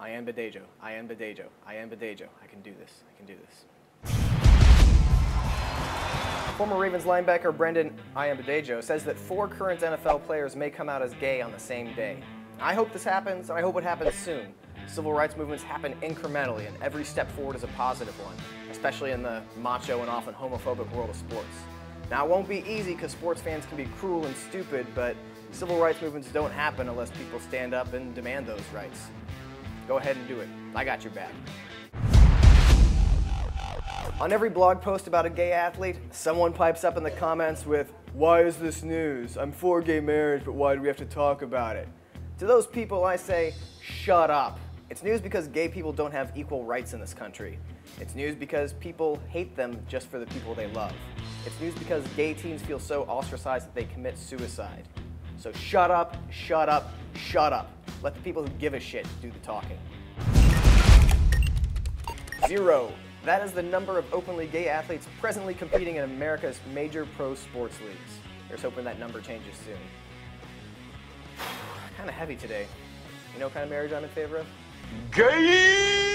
Ayanbadejo. I am Badejo. Ayanbadejo. I can do this. I can do this. Former Ravens linebacker Brendon Ayanbadejo says that four current NFL players may come out as gay on the same day. I hope this happens, and I hope it happens soon. Civil rights movements happen incrementally, and every step forward is a positive one, especially in the macho and often homophobic world of sports. Now, it won't be easy because sports fans can be cruel and stupid, but civil rights movements don't happen unless people stand up and demand those rights. Go ahead and do it. I got your back. On every blog post about a gay athlete, someone pipes up in the comments with, Why is this news? I'm for gay marriage, but why do we have to talk about it? To those people, I say, Shut up. It's news because gay people don't have equal rights in this country. It's news because people hate them just for the people they love. It's news because gay teens feel so ostracized that they commit suicide. So shut up, shut up, shut up. Let the people who give a shit do the talking. Zero. That is the number of openly gay athletes presently competing in America's major pro sports leagues. Here's hoping that number changes soon. kind of heavy today. You know what kind of marriage I'm in favor of? Gay!